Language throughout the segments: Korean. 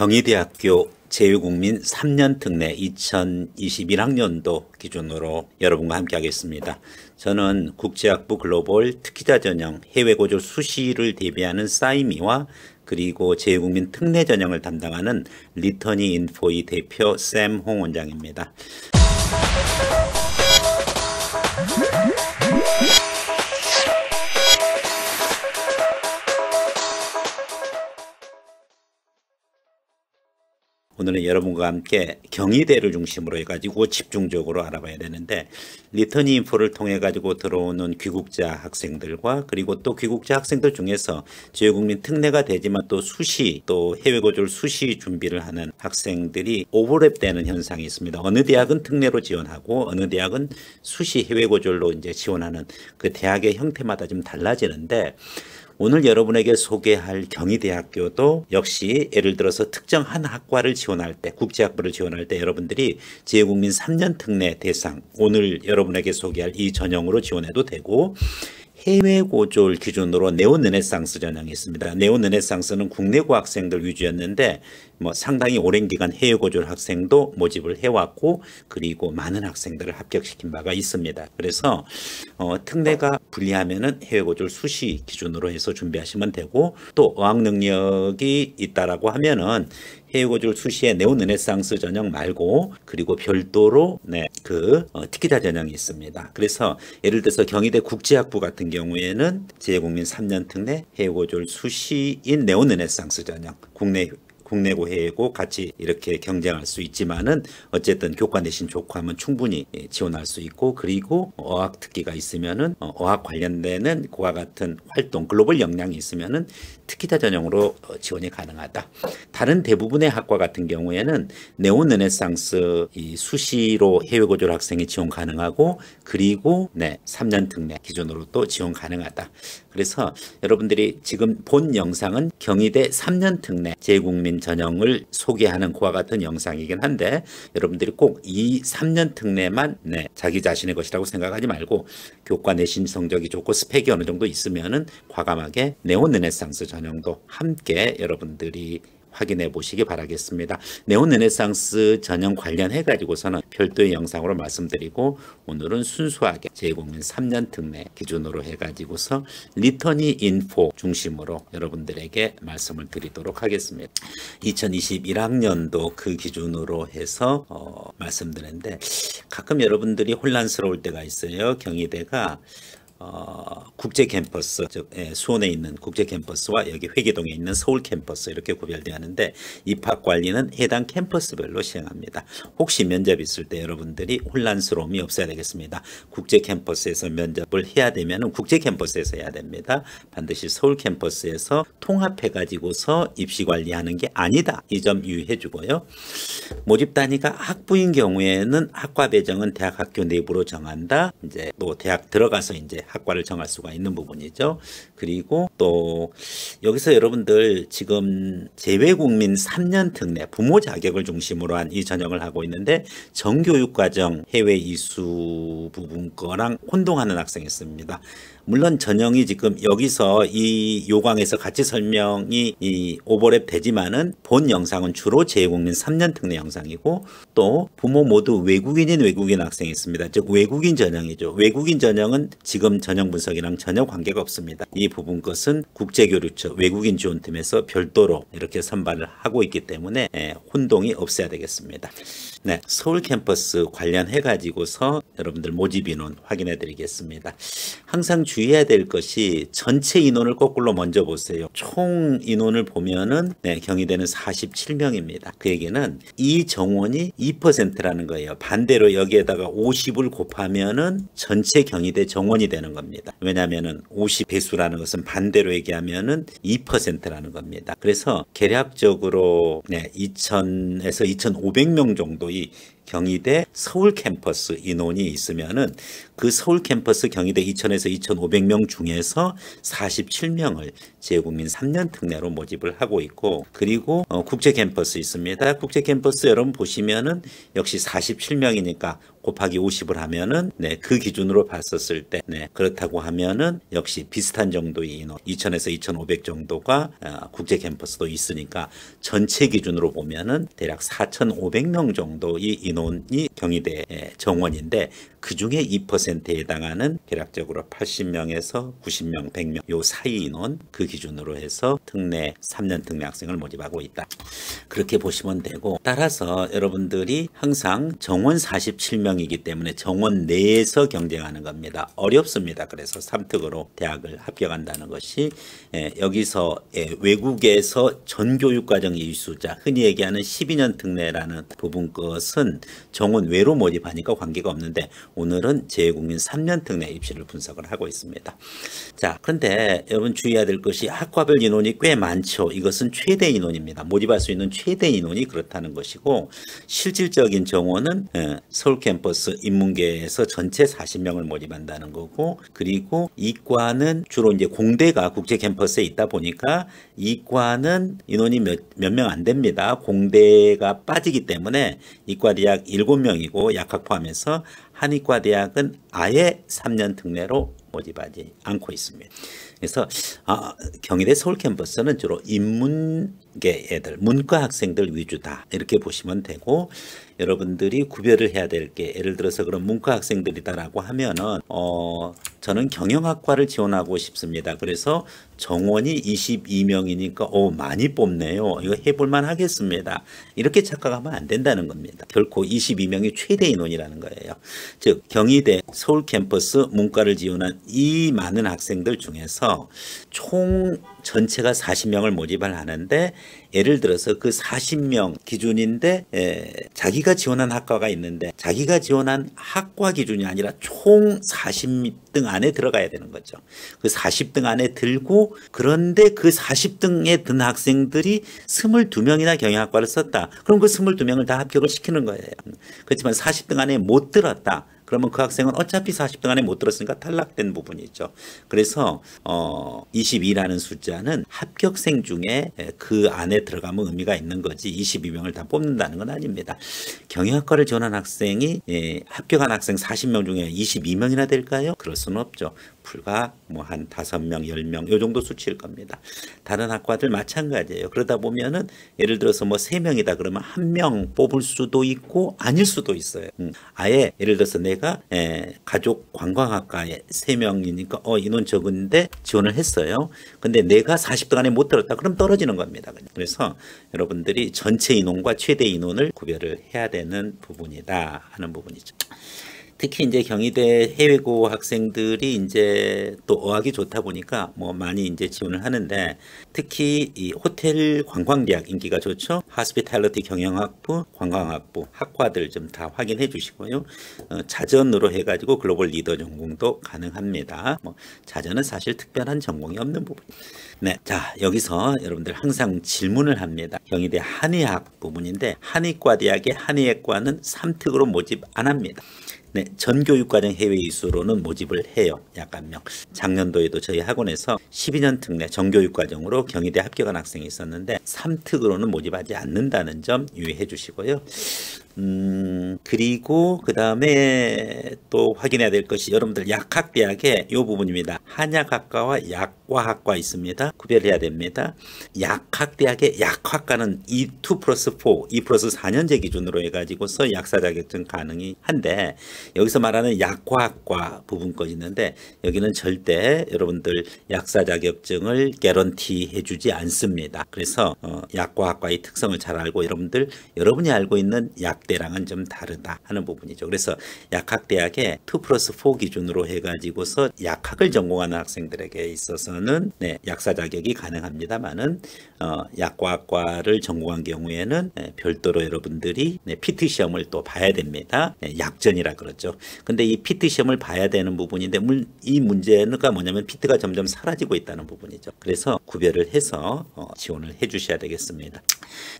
경희대학교 제휴국민 3년 특례 2021학년도 기준으로 여러분과 함께 하겠습니다. 저는 국제학부 글로벌 특기자 전형 해외 고졸 수시를 대비하는 사이미와 그리고 제휴국민 특례 전형을 담당하는 리터니 인포의 대표 샘 홍 원장입니다. 오늘은 여러분과 함께 경희대를 중심으로 해가지고 집중적으로 알아봐야 되는데 리터니 인포를 통해 가지고 들어오는 귀국자 학생들과 그리고 또 귀국자 학생들 중에서 제외국민 특례가 되지만 또 수시 또 해외 거주를 수시 준비를 하는 학생들이 오버랩되는 현상이 있습니다. 어느 대학은 특례로 지원하고 어느 대학은 수시 해외 거주로 이제 지원하는 그 대학의 형태마다 좀 달라지는데 오늘 여러분에게 소개할 경희대학교도 역시 예를 들어서 특정 한 학과를 지원할 때 국제학부를 지원할 때 여러분들이 재외국민 3년 특례 대상 오늘 여러분에게 소개할 이 전형으로 지원해도 되고 해외 고졸 기준으로 네오르네상스 전형이 있습니다. 네오르네상스는 국내 고 학생들 위주였는데 뭐 상당히 오랜 기간 해외 고졸 학생도 모집을 해왔고 그리고 많은 학생들을 합격시킨 바가 있습니다. 그래서 어, 특례가 불리하면은 해외 고졸 수시 기준으로 해서 준비하시면 되고 또 어학 능력이 있다라고 하면은 해외고졸 수시에 네오르네상스 전형 말고 그리고 별도로 네, 그 어, 티키타 전형이 있습니다. 그래서 예를 들어서 경희대 국제학부 같은 경우에는 재외국민 3년 특례 해외고졸 수시인 네오르네상스 전형 국내 국내고 해외고 같이 이렇게 경쟁할 수 있지만은 어쨌든 교과 내신 좋고 하면 충분히 예, 지원할 수 있고 그리고 어학 특기가 있으면은 어, 어학 관련되는 그와 같은 활동 글로벌 역량이 있으면은 특기자 전형으로 어, 지원이 가능하다. 다른 대부분의 학과 같은 경우에는 네오 르네상스 이 수시로 해외 거주 학생이 지원 가능하고 그리고 네 3년 특례 기준으로 또 지원 가능하다. 그래서 여러분들이 지금 본 영상은 경희대 3년 특례 재국민 전형을 소개하는 그와 같은 영상이긴 한데 여러분들이 꼭 이 3년 특례만 네, 자기 자신의 것이라고 생각하지 말고 교과 내신 성적이 좋고 스펙이 어느 정도 있으면은 과감하게 네오르네상스 전형도 함께 여러분들이 확인해 보시기 바라겠습니다. 네오르네상스 전형 관련해 가지고서는 별도의 영상으로 말씀드리고 오늘은 순수하게 재외국민 3년 특례 기준으로 해 가지고서 리터니 인포 중심으로 여러분들에게 말씀을 드리도록 하겠습니다. 2021학년도 그 기준으로 해서 어, 말씀드리는데 가끔 여러분들이 혼란스러울 때가 있어요. 경희대가 어, 국제 캠퍼스, 즉 예, 수원에 있는 국제 캠퍼스와 여기 회계동에 있는 서울 캠퍼스 이렇게 구별되어 하는데 입학 관리는 해당 캠퍼스별로 시행합니다. 혹시 면접 있을 때 여러분들이 혼란스러움이 없어야 되겠습니다. 국제 캠퍼스에서 면접을 해야 되면 국제 캠퍼스에서 해야 됩니다. 반드시 서울 캠퍼스에서 통합해 가지고서 입시 관리하는 게 아니다. 이 점 유의해 주고요. 모집 단위가 학부인 경우에는 학과 배정은 대학 학교 내부로 정한다. 이제 또 대학 들어가서 이제 학과를 정할 수가 있는 부분이죠. 그리고 또 여기서 여러분들 지금 재외국민 3년 특례 부모 자격을 중심으로 한 이 전형을 하고 있는데 정교육과정 해외 이수 부분 거랑 혼동하는 학생이 있습니다. 물론 전형이 지금 여기서 이 요강에서 같이 설명이 이 오버랩 되지만은 본 영상은 주로 재외국민 3년 특례 영상이고 또 부모 모두 외국인인 외국인 학생이 있습니다. 즉 외국인 전형이죠. 외국인 전형은 지금 전형 분석이랑 전혀 관계가 없습니다. 이 부분 것은 국제교류처 외국인 지원팀에서 별도로 이렇게 선발을 하고 있기 때문에 예, 혼동이 없어야 되겠습니다. 네, 서울 캠퍼스 관련해 가지고서 여러분들 모집 인원 확인해 드리겠습니다. 항상 주의해야 될 것이 전체 인원을 거꾸로 먼저 보세요. 총 인원을 보면은 네, 경희대는 47명입니다. 그 얘기는 이 정원이 2%라는 거예요. 반대로 여기에다가 50을 곱하면은 전체 경희대 정원이 되는 겁니다. 왜냐하면은 50 배수라는 것은 반대로 얘기하면은 2%라는 겁니다. 그래서 계략적으로 네, 2,000에서 2,500명 정도의 경희대 서울 캠퍼스 인원이 있으면은 그 서울 캠퍼스 경희대 2,000에서 2,500명 중에서 47명을 재국민 3년 특례로 모집을 하고 있고 그리고 어, 국제 캠퍼스 있습니다. 국제 캠퍼스 여러분 보시면은 역시 47명이니까 곱하기 50을 하면은 네, 그 기준으로 봤었을 때 네, 그렇다고 하면은 역시 비슷한 정도의 인원 2,000에서 2,500 정도가 어, 국제 캠퍼스도 있으니까 전체 기준으로 보면은 대략 4,500명 정도의 인원이 경희대 정원인데 그 중에 2%에 해당하는 대략적으로 80명에서 90명, 100명 요 사이 인원 그 기준으로 해서 특례 3년 특례 학생을 모집하고 있다. 그렇게 보시면 되고 따라서 여러분들이 항상 정원 47명 이기 때문에 정원 내에서 경쟁하는 겁니다. 어렵습니다. 그래서 3특으로 대학을 합격한다는 것이 예, 여기서 예, 외국에서 전교육과정 이수자 흔히 얘기하는 12년 특례라는 부분 것은 정원 외로 모집하니까 관계가 없는데 오늘은 재외국민 3년 특례 입시를 분석을 하고 있습니다. 자, 그런데 여러분 주의해야 될 것이 학과별 인원이 꽤 많죠. 이것은 최대 인원입니다. 모집할 수 있는 최대 인원이 그렇다는 것이고 실질적인 정원은 예, 서울 캠퍼스 인문계에서 전체 40명을 모집한다는 거고 그리고 이과는 주로 이제 공대가 국제 캠퍼스에 있다 보니까 이과는 인원이 몇 명 안 됩니다. 공대가 빠지기 때문에 이과 대학 7명이고 약학 포함해서 한의과 대학은 아예 3년 특례로 모집하지 않고 있습니다. 그래서 아, 경희대 서울 캠퍼스는 주로 인문 계 애들, 문과 학생들 위주다 이렇게 보시면 되고 여러분들이 구별을 해야 될 게 예를 들어서 그런 문과 학생들이다라고 하면은 어 저는 경영학과를 지원하고 싶습니다. 그래서 정원이 22명이니까 오 많이 뽑네요. 이거 해볼만 하겠습니다. 이렇게 착각하면 안 된다는 겁니다. 결코 22명이 최대 인원이라는 거예요. 즉 경희대 서울 캠퍼스 문과를 지원한 이 많은 학생들 중에서 총 전체가 40명을 모집을 하는데 예를 들어서 그 40명 기준인데 에, 자기가 지원한 학과가 있는데 자기가 지원한 학과 기준이 아니라 총 40등 안에 들어가야 되는 거죠. 그 40등 안에 들고 그런데 그 40등에 든 학생들이 22명이나 경영학과를 썼다. 그럼 그 22명을 다 합격을 시키는 거예요. 그렇지만 40등 안에 못 들었다. 그러면 그 학생은 어차피 40등 안에 못 들었으니까 탈락된 부분이 있죠. 그래서 어 22라는 숫자는 합격생 중에 그 안에 들어가면 의미가 있는 거지 22명을 다 뽑는다는 건 아닙니다. 경영학과를 지원한 학생이 예, 합격한 학생 40명 중에 22명이나 될까요? 그럴 수는 없죠. 불과 뭐한 다섯 명, 열 명, 요 정도 수치일 겁니다. 다른 학과들 마찬가지예요. 그러다 보면은 예를 들어서 뭐세 명이다 그러면 한 명 뽑을 수도 있고 아닐 수도 있어요. 음, 아예 예를 들어서 내가 에, 예, 가족 관광학과에 세 명이니까 어 인원 적은데 지원을 했어요. 근데 내가 40등 안에 못 들었다. 그럼 떨어지는 겁니다. 그래서 여러분들이 전체 인원과 최대 인원을 구별을 해야 되는 부분이다 하는 부분이죠. 특히 이제 경희대 해외고 학생들이 이제 또 어학이 좋다 보니까 뭐 많이 이제 지원을 하는데 특히 이 호텔 관광대학 인기가 좋죠. 하스피탈리티 경영학부, 관광학부 학과들 좀 다 확인해 주시고요. 어, 자전으로 해가지고 글로벌 리더 전공도 가능합니다. 뭐 자전은 사실 특별한 전공이 없는 부분. 네, 자 여기서 여러분들 항상 질문을 합니다. 경희대 한의학 부분인데 한의과 대학의 한의학과는 3특으로 모집 안 합니다. 네, 전교육과정 해외 이수로는 모집을 해요. 약한 명. 작년도에도 저희 학원에서 12년 특례 전교육과정으로 경희대 합격한 학생이 있었는데 3특으로는 모집하지 않는다는 점 유의해 주시고요. 음, 그리고 그 다음에 또 확인해야 될 것이 여러분들 약학대학의 이 부분입니다. 한약학과와 약과학과 있습니다. 구별해야 됩니다. 약학대학의 약학과는 2, 2 플러스 4, 2 플러스 4년제 기준으로 해가지고서 약사 자격증 가능이 한데 여기서 말하는 약과학과 부분까지 있는데 여기는 절대 여러분들 약사 자격증을 개런티 해주지 않습니다. 그래서 어, 약과학과의 특성을 잘 알고 여러분들 여러분이 알고 있는 약 약대랑은 좀 다르다 하는 부분이죠. 그래서 약학 대학에 2 플러스 4 기준으로 해가지고서 약학을 전공하는 학생들에게 있어서는 네, 약사 자격이 가능합니다만은 어, 약과학과를 전공한 경우에는 네, 별도로 여러분들이 네, PT 시험을 또 봐야 됩니다. 네, 약전이라 그러죠. 근데 이 PT 시험을 봐야 되는 부분인데 물, 이 문제가 뭐냐면 PT가 점점 사라지고 있다는 부분이죠. 그래서 구별을 해서 어, 지원을 해주셔야 되겠습니다.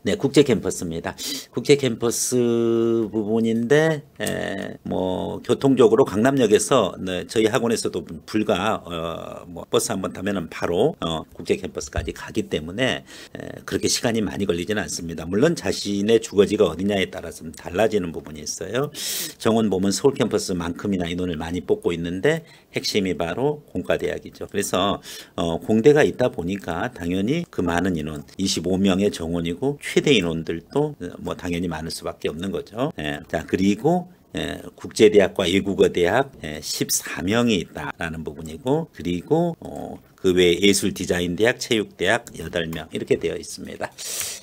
네, 국제 캠퍼스입니다. 국제 캠퍼스 그 부분인데 에, 뭐 교통적으로 강남역에서 네, 저희 학원에서도 불과 어, 뭐 버스 한 번 타면은 바로 어, 국제 캠퍼스까지 가기 때문에 에, 그렇게 시간이 많이 걸리지는 않습니다. 물론 자신의 주거지가 어디냐에 따라서 좀 달라지는 부분이 있어요. 정원 보면 서울 캠퍼스만큼이나 인원을 많이 뽑고 있는데 핵심이 바로 공과대학이죠. 그래서 어, 공대가 있다 보니까 당연히 그 많은 인원 25명의 정원이고 최대 인원들도 뭐 당연히 많을 수밖에 없는 거죠. 예. 자 그리고 예, 국제대학과 외국어대학 예, 14명이 있다라는 부분이고 그리고 어, 그 외에 예술디자인대학, 체육대학 8명 이렇게 되어 있습니다.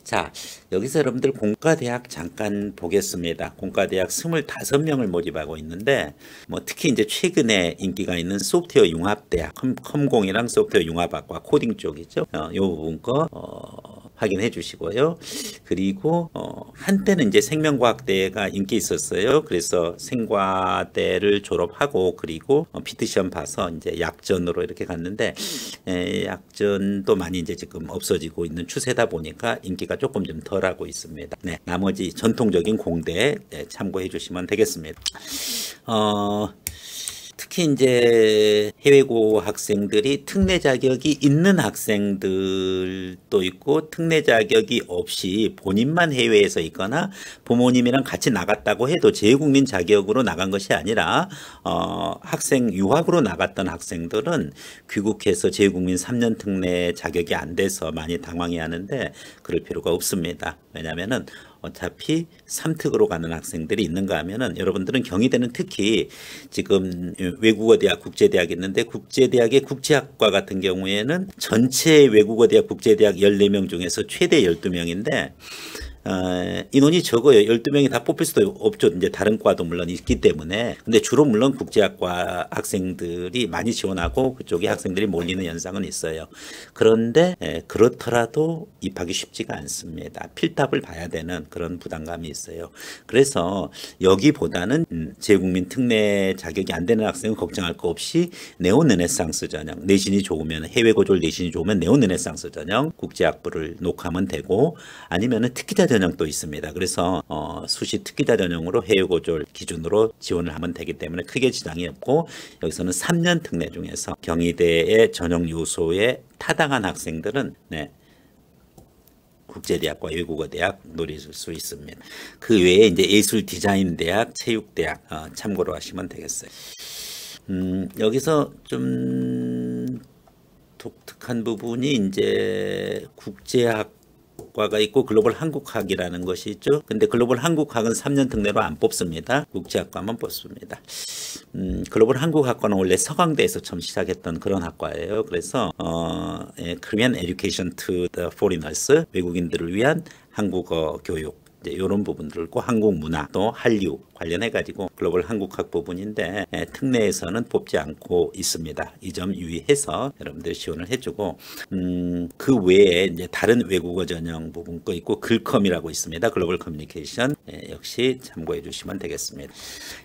자 여기서 여러분들 공과대학 잠깐 보겠습니다. 공과대학 25명을 모집하고 있는데 뭐 특히 이제 최근에 인기가 있는 소프트웨어 융합대학 컴, 공이랑 소프트웨어 융합학과 코딩 쪽이죠. 어, 이 부분 거 어, 확인해 주시고요. 그리고 어, 한때는 이제 생명과학대가 인기 있었어요. 그래서 생과대를 졸업하고 그리고 어, 피트 시험 봐서 이제 약전으로 이렇게 갔는데 에, 약전도 많이 이제 지금 없어지고 있는 추세다 보니까 인기가 조금 좀 덜하고 있습니다. 네, 나머지 전통적인 공대 네, 참고해 주시면 되겠습니다. 어, 특히 이제 해외고 학생들이 특례 자격이 있는 학생들도 있고 특례 자격이 없이 본인만 해외에서 있거나 부모님이랑 같이 나갔다고 해도 재국민 자격으로 나간 것이 아니라 어, 학생 유학으로 나갔던 학생들은 귀국해서 재국민 3년 특례 자격이 안 돼서 많이 당황해 하는데 그럴 필요가 없습니다. 왜냐하면은 어차피 삼특으로 가는 학생들이 있는가 하면은 여러분들은 경희대는 특히 지금 외국어 대학 국제대학 있는데 국제대학의 국제학과 같은 경우에는 전체 외국어 대학 국제대학 14명 중에서 최대 12명인데 어, 인원이 적어요. 12명이 다 뽑힐 수도 없죠. 이제 다른 과도 물론 있기 때문에. 근데 주로 물론 국제학과 학생들이 많이 지원하고 그쪽에 학생들이 몰리는 현상은 있어요. 그런데 예, 그렇더라도 입학이 쉽지가 않습니다. 필답을 봐야 되는 그런 부담감이 있어요. 그래서 여기보다는 음, 재국민 특례 자격이 안 되는 학생은 걱정할 거 없이 네오르네상스 전형 내신이 좋으면 해외 고졸 내신이 좋으면 네오르네상스 전형 국제학부를 녹화하면 되고 아니면은 특기자 전형 전형도 있습니다. 그래서 어, 수시 특기자 전형으로 해외 고졸 기준으로 지원을 하면 되기 때문에 크게 지장이 없고 여기서는 3년 특례 중에서 경희대의 전형 요소에 타당한 학생들은 네, 국제대학과 외국어대학 노릴 수 있습니다. 그 외에 이제 예술 디자인 대학, 체육 대학 어, 참고로 하시면 되겠어요. 음, 여기서 좀 독특한 부분이 이제 국제학 과가 있고 글로벌 한국학이라는 것이 있죠. 근데 글로벌 한국학은 3년 특례로 안 뽑습니다. 국제학과만 뽑습니다. 음, 글로벌 한국학과는 원래 서강대에서 처음 시작했던 그런 학과예요. 그래서 어, 예, Korean Education to the Foreigners 외국인들을 위한 한국어 교육 이런 부분들과 한국 문화 또 한류 관련해 가지고 글로벌 한국학 부분인데 예, 특례에서는 뽑지 않고 있습니다. 이 점 유의해서 여러분들 지원을 해주고 음, 그 외에 이제 다른 외국어 전형 부분 거 있고 글컴이라고 있습니다. 글로벌 커뮤니케이션 예, 역시 참고해 주시면 되겠습니다.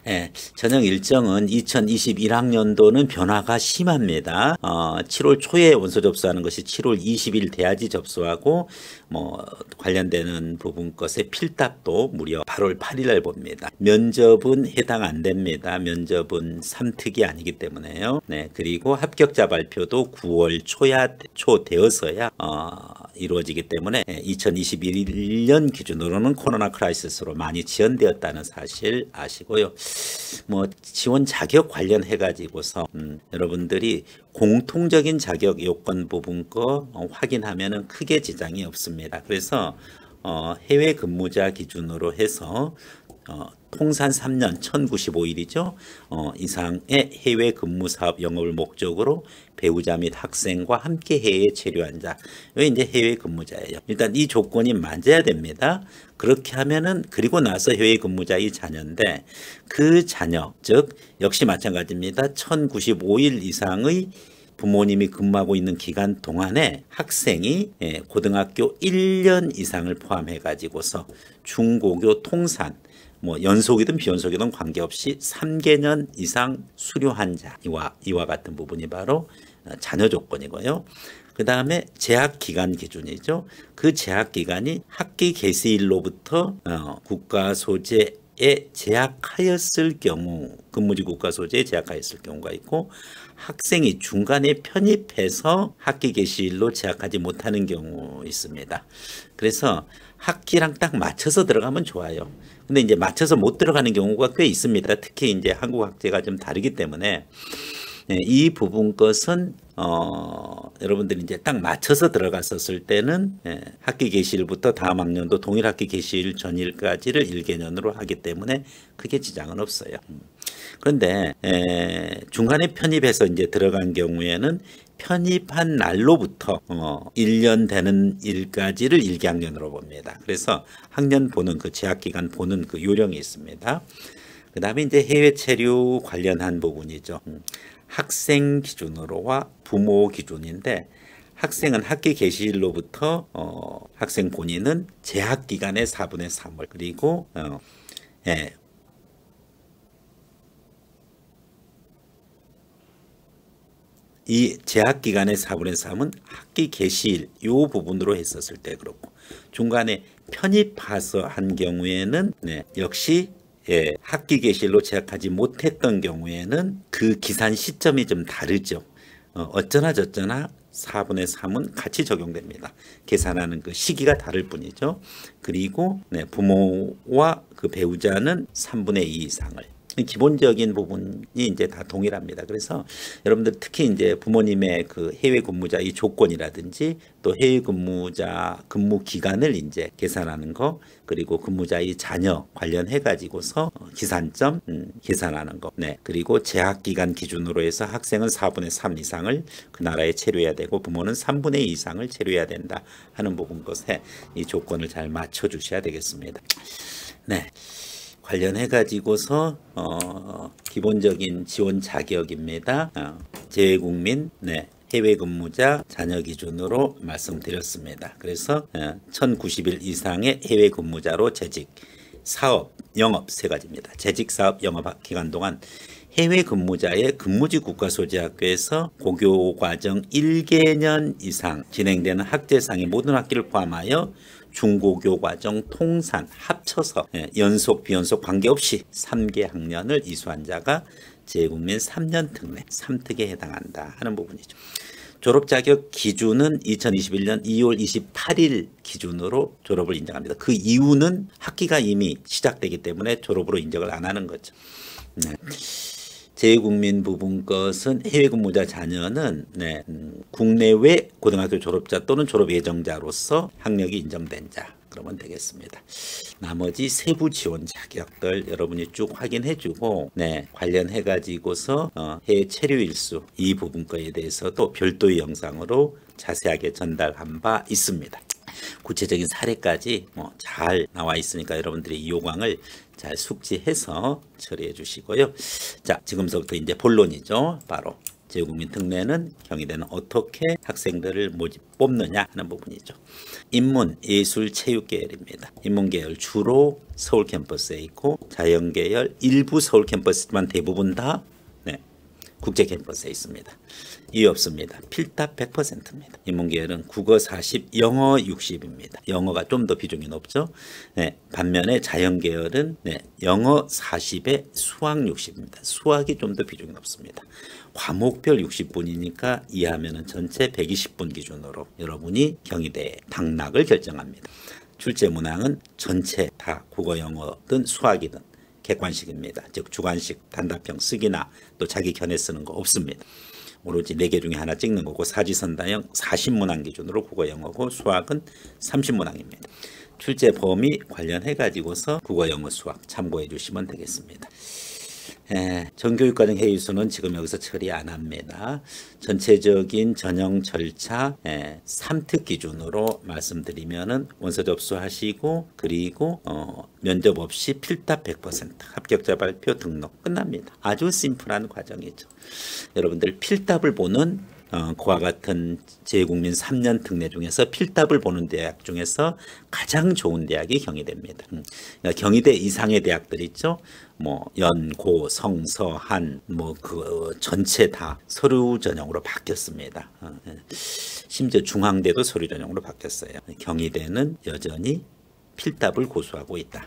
예, 전형 일정은 2021학년도는 변화가 심합니다. 어, 7월 초에 원서 접수하는 것이 7월 20일 돼야지 접수하고 뭐 관련되는 부분 것에 필답도 무려 8월 8일 날 봅니다. 면 면접은 해당 안 됩니다. 면접은 삼특이 아니기 때문에요. 네, 그리고 합격자 발표도 9월 초야 초 되어서야 어, 이루어지기 때문에 2021년 기준으로는 코로나 크라이시스로 많이 지연되었다는 사실 아시고요. 뭐 지원 자격 관련해 가지고서 음, 여러분들이 공통적인 자격 요건 부분 거 어, 확인하면은 크게 지장이 없습니다. 그래서 어, 해외 근무자 기준으로 해서 어, 통산 3년 1095일이죠. 어, 이상의 해외 근무 사업 영업을 목적으로 배우자 및 학생과 함께 해외에 체류한 자. 왜 이제 해외 근무자예요. 일단 이 조건이 맞아야 됩니다. 그렇게 하면은 그리고 나서 해외 근무자의 자녀인데 그 자녀 즉 역시 마찬가지입니다. 1095일 이상의 부모님이 근무하고 있는 기간 동안에 학생이 예, 고등학교 1년 이상을 포함해 가지고서 중고교 통산 뭐 연속이든 비연속이든 관계없이 3개년 이상 수료한 자 이와 같은 부분이 바로 자녀 조건이고요. 그 다음에 재학 기간 기준이죠. 그 재학 기간이 학기 개시일로부터 어, 국가 소재 에 재학하였을 경우 근무지 국가 소재에 재학하였을 경우가 있고 학생이 중간에 편입해서 학기 개시일로 재학하지 못하는 경우 있습니다. 그래서 학기랑 딱 맞춰서 들어가면 좋아요. 근데 이제 맞춰서 못 들어가는 경우가 꽤 있습니다. 특히 이제 한국 학제가 좀 다르기 때문에 네, 이 부분 것은 어, 여러분들이 이제 딱 맞춰서 들어갔었을 때는 예, 학기 개시일부터 다음 학년도 동일 학기 개시일 전일까지를 1개년으로 하기 때문에 크게 지장은 없어요. 음. 그런데 에, 중간에 편입해서 이제 들어간 경우에는 편입한 날로부터 어, 1년 되는 일까지를 1개 학년으로 봅니다. 그래서 학년 보는 그 재학 기간 보는 그 요령이 있습니다. 그 다음에 이제 해외 체류 관련한 부분이죠. 음. 학생 기준으로와 부모 기준인데 학생은 학기 개시일로부터 어, 학생 본인은 재학 기간의 4분의 3을 그리고 어, 예, 이 재학 기간의 4분의 3은 학기 개시일 요 부분으로 했었을 때 그렇고 중간에 편입해서 한 경우에는 네, 역시 예, 학기 개시일로 재학하지 못했던 경우에는 그 기산 시점이 좀 다르죠. 어, 어쩌나 저쩌나 4분의 3은 같이 적용됩니다. 계산하는 그 시기가 다를 뿐이죠. 그리고 네, 부모와 그 배우자는 3분의 2 이상을 기본적인 부분이 이제 다 동일합니다. 그래서 여러분들 특히 이제 부모님의 그 해외 근무자 이 조건이라든지 또 해외 근무자 근무 기간을 이제 계산하는 거 그리고 근무자의 자녀 관련해 가지고서 기산점 음, 계산하는 거. 네. 그리고 재학 기간 기준으로 해서 학생은 4분의 3 이상을 그 나라에 체류해야 되고 부모는 3분의 2 이상을 체류해야 된다 하는 부분 것에 이 조건을 잘 맞춰 주셔야 되겠습니다. 네. 관련해 가지고서 어, 기본적인 지원 자격입니다. 어, 재외국민 네. 해외 근무자 자녀 기준으로 말씀드렸습니다. 그래서 1090일 어, 이상의 해외 근무자로 재직, 사업, 영업 세 가지입니다. 재직, 사업, 영업 기간 동안 해외 근무자의 근무지 국가소재학교에서 고교 과정 1개년 이상 진행되는 학제상의 모든 학기를 포함하여 중고교 과정 통산 합쳐서 예, 연속 비연속 관계없이 3개 학년을 이수한 자가 재국민 3년 특례 3특에 해당한다 하는 부분이죠. 졸업 자격 기준은 2021년 2월 28일 기준으로 졸업을 인정합니다. 그 이유는 학기가 이미 시작되기 때문에 졸업으로 인정을 안 하는 거죠. 네. 재국민 부분 것은 해외 근무자 자녀는 네, 음, 국내외 고등학교 졸업자 또는 졸업 예정자로서 학력이 인정된 자 그러면 되겠습니다. 나머지 세부 지원 자격들 여러분이 쭉 확인해 주고 네, 관련해 가지고서 어, 해외 체류 일수 이 부분 거에 대해서도 별도의 영상으로 자세하게 전달한 바 있습니다. 구체적인 사례까지 뭐 잘 나와 있으니까 여러분들이 이 요강을 잘 숙지해서 처리해 주시고요. 자, 지금부터 이제 본론이죠. 바로 재국민 특례는 경희대는 어떻게 학생들을 모집 뽑느냐 하는 부분이죠. 인문, 예술, 체육 계열입니다. 인문 계열 주로 서울 캠퍼스에 있고 자연 계열 일부 서울 캠퍼스지만 대부분 다 네, 국제 캠퍼스에 있습니다. 이유 없습니다. 필답 100%입니다. 인문계열은 국어 40, 영어 60입니다. 영어가 좀 더 비중이 높죠. 네, 반면에 자연계열은 네, 영어 40에 수학 60입니다. 수학이 좀 더 비중이 높습니다. 과목별 60분이니까 이해하면 전체 120분 기준으로 여러분이 경희대 당락을 결정합니다. 출제 문항은 전체 다 국어, 영어든 수학이든 객관식입니다. 즉 주관식 단답형 쓰기나 또 자기 견해 쓰는 거 없습니다. 오로지 4개 중에 하나 찍는 거고 사지선다형 40문항 기준으로 국어 영어고 수학은 30문항입니다. 출제 범위 관련해 가지고서 국어 영어 수학 참고해 주시면 되겠습니다. 예, 정교육과정 회의수는 지금 여기서 처리 안 합니다. 전체적인 전형 절차 예, 3특 기준으로 말씀드리면은 원서 접수하시고 그리고 어, 면접 없이 필답 100% 합격자 발표 등록 끝납니다. 아주 심플한 과정이죠. 여러분들 필답을 보는 어, 그와 같은 재국민 3년 특례 중에서 필답을 보는 대학 중에서 가장 좋은 대학이 경희대입니다. 음, 그러니까 경희대 이상의 대학들 있죠. 뭐 연고, 성서, 한, 뭐 그 전체 다 서류 전형으로 바뀌었습니다. 어, 예. 심지어 중앙대도 서류 전형으로 바뀌었어요. 경희대는 여전히 필답을 고수하고 있다.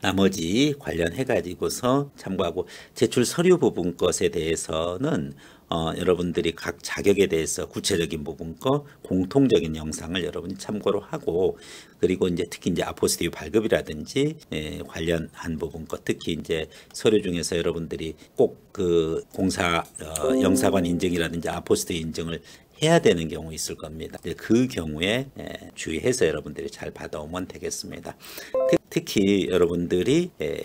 나머지 관련해 가지고서 참고하고 제출 서류 부분 것에 대해서는 어, 여러분들이 각 자격에 대해서 구체적인 부분 거 공통적인 영상을 여러분이 참고로 하고 그리고 이제 특히 이제 아포스티브 발급이라든지 예, 관련한 부분 거 특히 이제 서류 중에서 여러분들이 꼭 그 공사 어, 영사관 인증이라든지 아포스티브 인증을 해야 되는 경우 있을 겁니다. 그 경우에 예, 주의해서 여러분들이 잘 받아오면 되겠습니다. 특- 특히 여러분들이 예,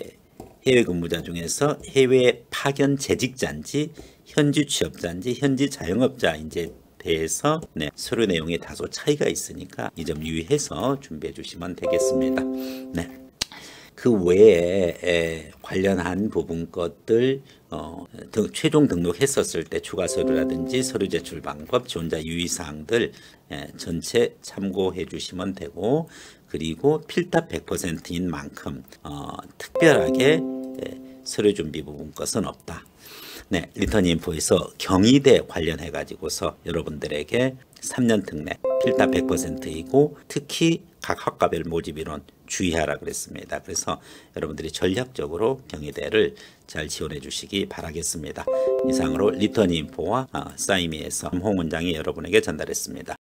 해외 근무자 중에서 해외 파견 재직자인지 현지 취업자인지 현지 자영업자인지 대해서 네, 서류 내용에 다소 차이가 있으니까 이 점 유의해서 준비해 주시면 되겠습니다. 네. 그 외에 에, 관련한 부분 것들 어, 등- 최종 등록했었을 때 추가 서류라든지 서류 제출 방법, 지원자 유의 사항들 에, 전체 참고해 주시면 되고 그리고 필답 100%인 만큼 어, 특별하게 에, 서류 준비 부분 것은 없다. 네, 리턴 인포에서 경희대 관련해 가지고서 여러분들에게 3년 특례 필답 100%이고 특히 각 학과별 모집 인원 주의하라 그랬습니다. 그래서 여러분들이 전략적으로 경희대를 잘 지원해 주시기 바라겠습니다. 이상으로 리턴 인포와 어, 사이미에서 홍 원장이 여러분에게 전달했습니다.